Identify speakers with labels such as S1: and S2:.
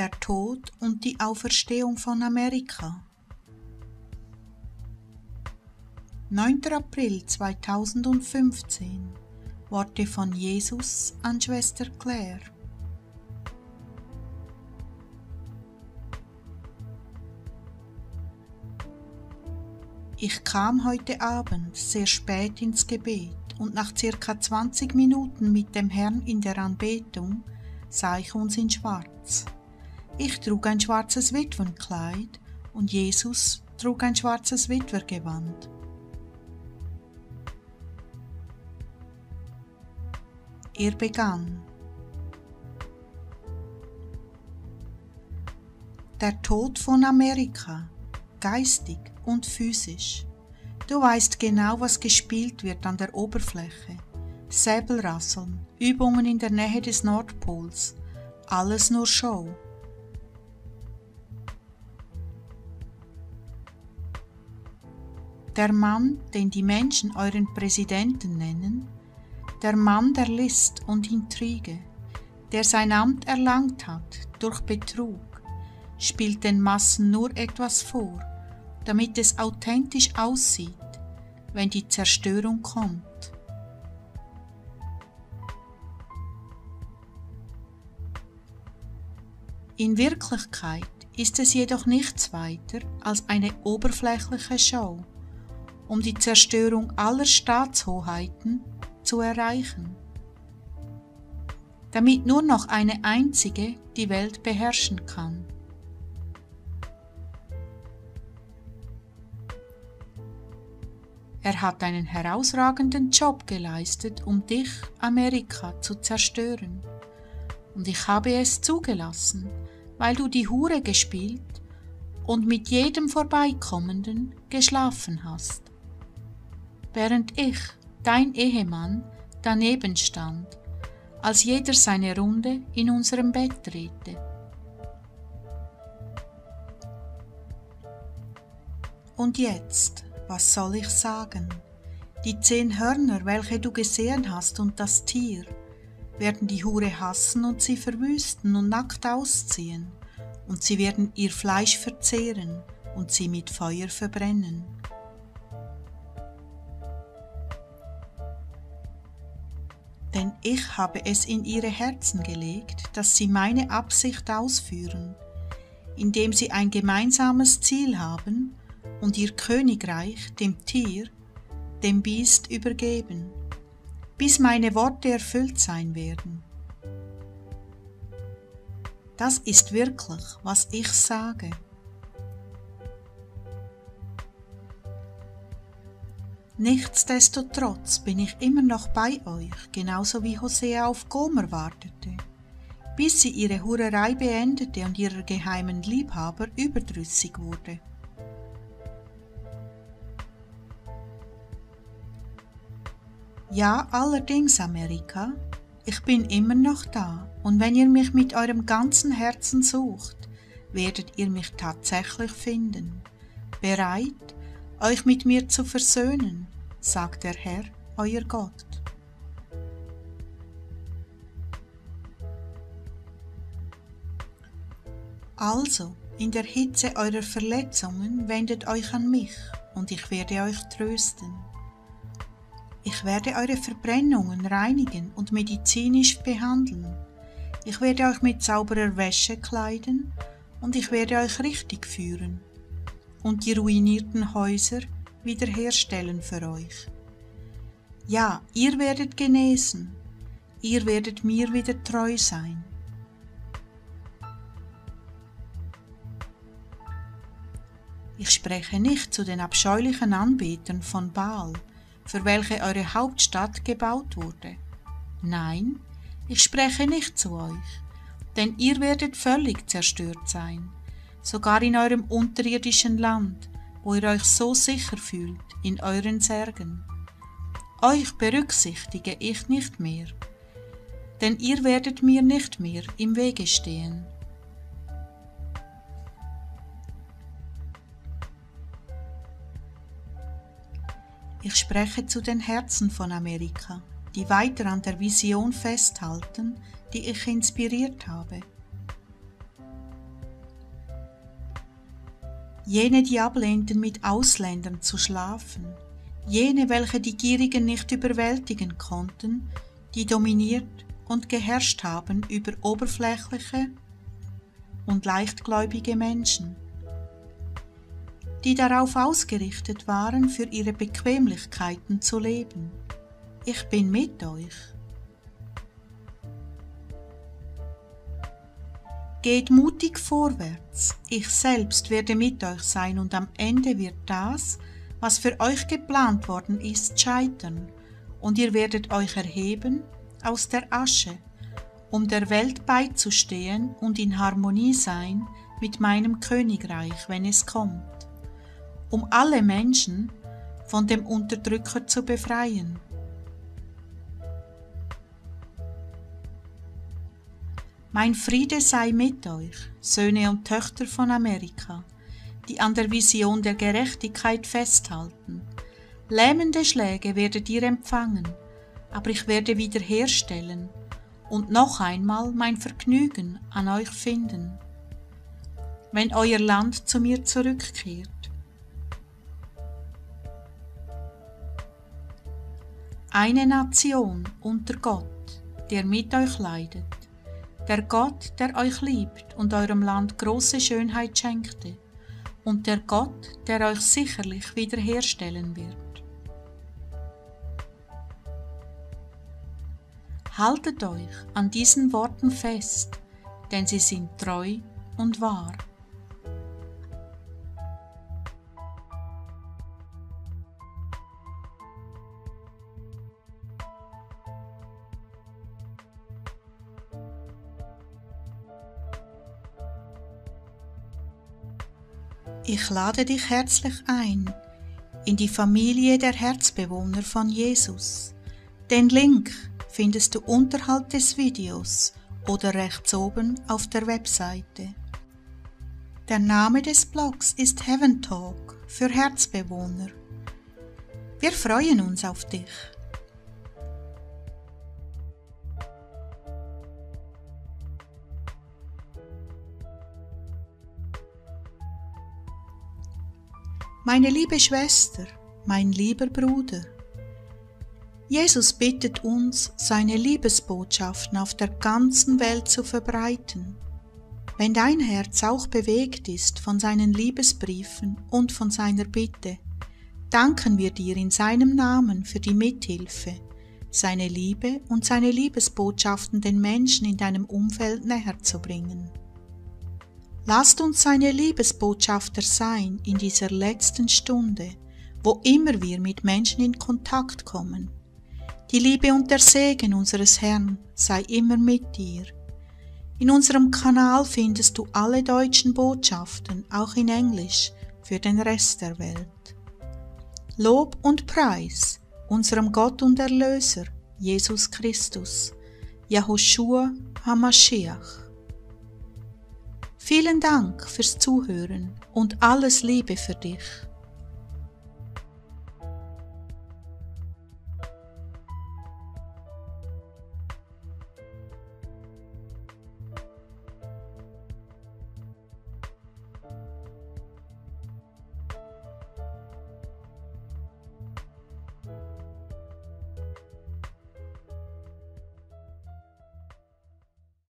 S1: Der Tod und die Auferstehung von Amerika. 9. April 2015 Worte von Jesus an Schwester Claire. Ich kam heute Abend sehr spät ins Gebet und nach circa 20 Minuten mit dem Herrn in der Anbetung sah ich uns in Schwarz. Ich trug ein schwarzes Witwenkleid und Jesus trug ein schwarzes Witwergewand. Er begann. Der Tod von Amerika, geistig und physisch. Du weißt genau, was gespielt wird an der Oberfläche. Säbelrasseln, Übungen in der Nähe des Nordpols, alles nur Show. Der Mann, den die Menschen euren Präsidenten nennen, der Mann der List und Intrige, der sein Amt erlangt hat durch Betrug, spielt den Massen nur etwas vor, damit es authentisch aussieht, wenn die Zerstörung kommt. In Wirklichkeit ist es jedoch nichts weiter als eine oberflächliche Show, um die Zerstörung aller Staatshoheiten zu erreichen, damit nur noch eine einzige die Welt beherrschen kann. Er hat einen herausragenden Job geleistet, um dich, Amerika, zu zerstören. Und ich habe es zugelassen, weil du die Hure gespielt und mit jedem Vorbeikommenden geschlafen hast. Während ich, dein Ehemann, daneben stand, als jeder seine Runde in unserem Bett drehte. Und jetzt, was soll ich sagen? Die zehn Hörner, welche du gesehen hast, und das Tier, werden die Hure hassen und sie verwüsten und nackt ausziehen, und sie werden ihr Fleisch verzehren und sie mit Feuer verbrennen. Ich habe es in ihre Herzen gelegt, dass sie meine Absicht ausführen, indem sie ein gemeinsames Ziel haben und ihr Königreich dem Tier, dem Biest übergeben, bis meine Worte erfüllt sein werden. Das ist wirklich, was ich sage. Nichtsdestotrotz bin ich immer noch bei euch, genauso wie Hosea auf Gomer wartete, bis sie ihre Hurerei beendete und ihrer geheimen Liebhaber überdrüssig wurde. Ja, allerdings, Amerika, ich bin immer noch da, und wenn ihr mich mit eurem ganzen Herzen sucht, werdet ihr mich tatsächlich finden, bereit, euch mit mir zu versöhnen, sagt der Herr, euer Gott. Also, in der Hitze eurer Verletzungen wendet euch an mich, und ich werde euch trösten. Ich werde eure Verbrennungen reinigen und medizinisch behandeln. Ich werde euch mit sauberer Wäsche kleiden und ich werde euch richtig führen und die ruinierten Häuser wiederherstellen für euch. Ja, ihr werdet genesen, ihr werdet mir wieder treu sein. Ich spreche nicht zu den abscheulichen Anbetern von Baal, für welche eure Hauptstadt gebaut wurde. Nein, ich spreche nicht zu euch, denn ihr werdet völlig zerstört sein, sogar in eurem unterirdischen Land, wo ihr euch so sicher fühlt in euren Särgen. Euch berücksichtige ich nicht mehr, denn ihr werdet mir nicht mehr im Wege stehen. Ich spreche zu den Herzen von Amerika, die weiter an der Vision festhalten, die ich inspiriert habe. Jene, die ablehnten, mit Ausländern zu schlafen, jene, welche die Gierigen nicht überwältigen konnten, die dominiert und geherrscht haben über oberflächliche und leichtgläubige Menschen, die darauf ausgerichtet waren, für ihre Bequemlichkeiten zu leben. Ich bin mit euch. Geht mutig vorwärts, ich selbst werde mit euch sein und am Ende wird das, was für euch geplant worden ist, scheitern, und ihr werdet euch erheben aus der Asche, um der Welt beizustehen und in Harmonie sein mit meinem Königreich, wenn es kommt, um alle Menschen von dem Unterdrücker zu befreien. Mein Friede sei mit euch, Söhne und Töchter von Amerika, die an der Vision der Gerechtigkeit festhalten. Lähmende Schläge werdet ihr empfangen, aber ich werde wiederherstellen und noch einmal mein Vergnügen an euch finden, wenn euer Land zu mir zurückkehrt. Eine Nation unter Gott, der mit euch leidet der Gott, der euch liebt und eurem Land große Schönheit schenkte, und der Gott, der euch sicherlich wiederherstellen wird. Haltet euch an diesen Worten fest, denn sie sind treu und wahr. Ich lade dich herzlich ein in die Familie der Herzbewohner von Jesus. Den Link findest du unterhalb des Videos oder rechts oben auf der Webseite. Der Name des Blogs ist Heaven Talk für Herzbewohner. Wir freuen uns auf dich. Meine liebe Schwester, mein lieber Bruder, Jesus bittet uns, seine Liebesbotschaften auf der ganzen Welt zu verbreiten. Wenn dein Herz auch bewegt ist von seinen Liebesbriefen und von seiner Bitte, danken wir dir in seinem Namen für die Mithilfe, seine Liebe und seine Liebesbotschaften den Menschen in deinem Umfeld näher zu bringen. Lasst uns seine Liebesbotschafter sein in dieser letzten Stunde, wo immer wir mit Menschen in Kontakt kommen. Die Liebe und der Segen unseres Herrn sei immer mit dir. In unserem Kanal findest du alle deutschen Botschaften, auch in Englisch, für den Rest der Welt. Lob und Preis unserem Gott und Erlöser, Jesus Christus, Yahushua HaMashiach. Vielen Dank fürs Zuhören und alles Liebe für dich.